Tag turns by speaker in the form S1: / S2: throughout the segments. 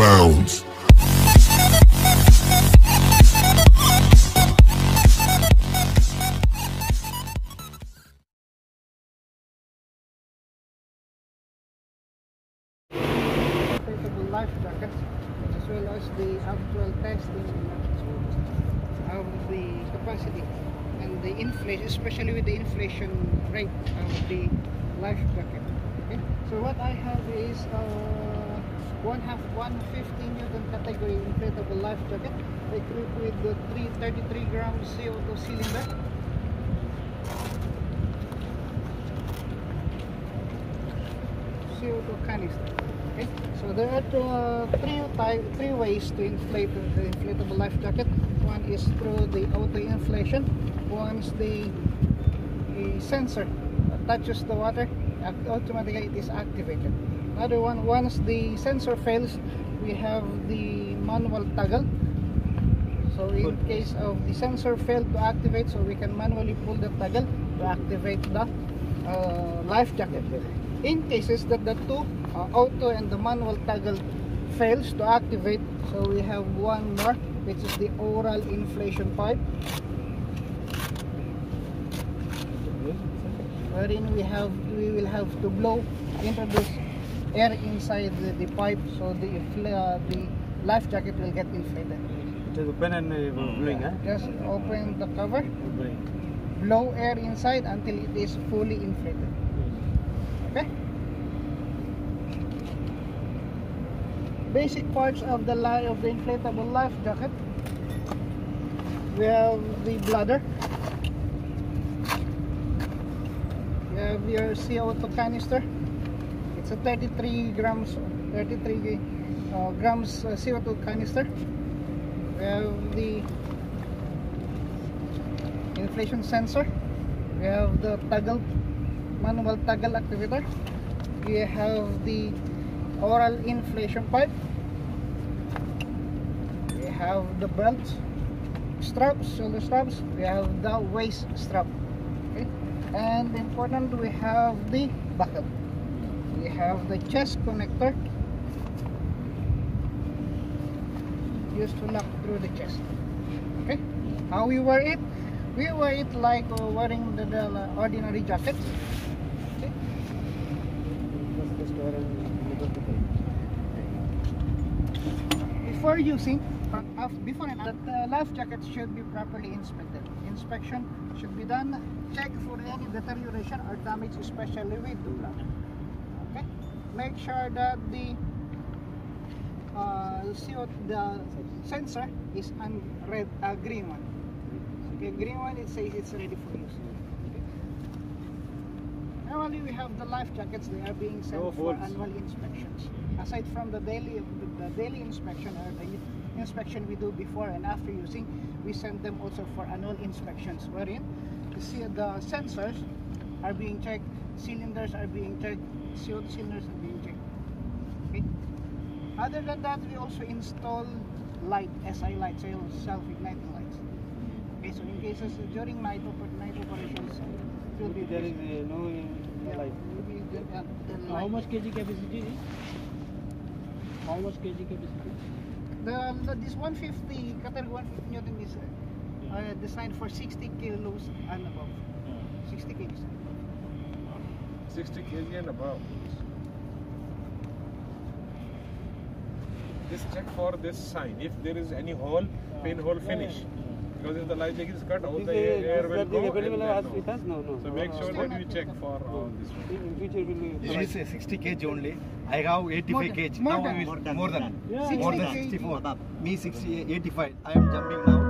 S1: bounds. life jackets as well as the actual testing of the capacity and the inflation, especially with the inflation rate of the life jacket. Okay? So what I have is uh, one half 150 newton category inflatable life jacket equipped with the 333 grams CO2 cylinder. CO2 canister. Okay, so there are uh, three type, three ways to inflate the inflatable life jacket. One is through the auto inflation. Once the, the sensor touches the water, automatically it is activated. Other one, once the sensor fails, we have the manual toggle. So in case of the sensor failed to activate, so we can manually pull the toggle to activate the uh, life jacket. In cases that the two uh, auto and the manual toggle fails to activate, so we have one more, which is the oral inflation pipe, wherein we have we will have to blow introduce air inside the, the pipe, so the fl- uh, the life jacket will get inflated.
S2: It is open and uh, blowing, huh?
S1: Just open the cover,
S2: Blowing.
S1: blow air inside until it is fully inflated. Okay? Basic parts of the li of the inflatable life jacket. We have the bladder. We have your CO2 canister. It's a 33 grams, 33 uh, grams uh, CO2 canister. We have the inflation sensor. We have the toggle, manual toggle activator. We have the oral inflation pipe. We have the belt straps, shoulder straps. We have the waist strap. Okay? And important, we have the buckle. We have the chest connector used to lock through the chest. Okay? How we wear it? We wear it like uh, wearing the, the ordinary jacket. Okay? Before using, uh, before and after, the life jacket should be properly inspected. Inspection should be done. Check for any deterioration or damage, especially with the blood. Make sure that the uh, CO, the sensor is on red, uh, green one. Okay, green one it says it's ready for use. Normally we have the life jackets. They are being sent
S2: No
S1: for annual inspections. Aside from the daily the daily inspection or the inspection we do before and after using, we send them also for annual inspections. Wherein you see the sensors are being checked, cylinders are being checked, CO2 cylinders are being checked. Okay. Other than that, we also install light, SI lights, so self-igniting lights. Okay, so in cases during night, oper- night operations, it will be
S2: There is uh, no uh,
S1: yeah,
S2: light.
S1: will be the, uh, the
S3: How much kg capacity? How much kg capacity?
S1: The, the this 150 category 150 Newton is uh, uh, designed for 60 kilos and above. 60 kilos.
S4: 60 kg and above. Just check for this sign. If there is any hole, pinhole finish. Because if the light jacket is cut, all
S2: Is
S4: the
S2: the-
S4: air will
S2: that
S4: go.
S2: the
S4: and
S2: available
S4: then
S2: as
S4: no.
S2: with? No, no.
S4: So make sure that you check for uh, all this one.
S2: In future will be.
S5: It is 60 kg only. I have 85
S1: More
S5: kg.
S1: more
S5: now
S1: than-
S5: we-
S6: More than-
S5: more
S6: more
S5: than. More than 64. Me 60, 85. I am jumping now.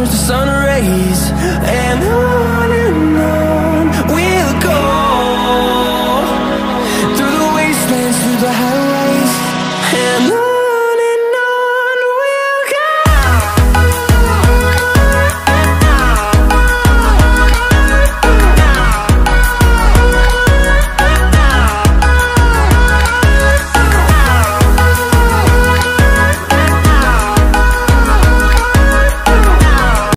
S7: The sun rays.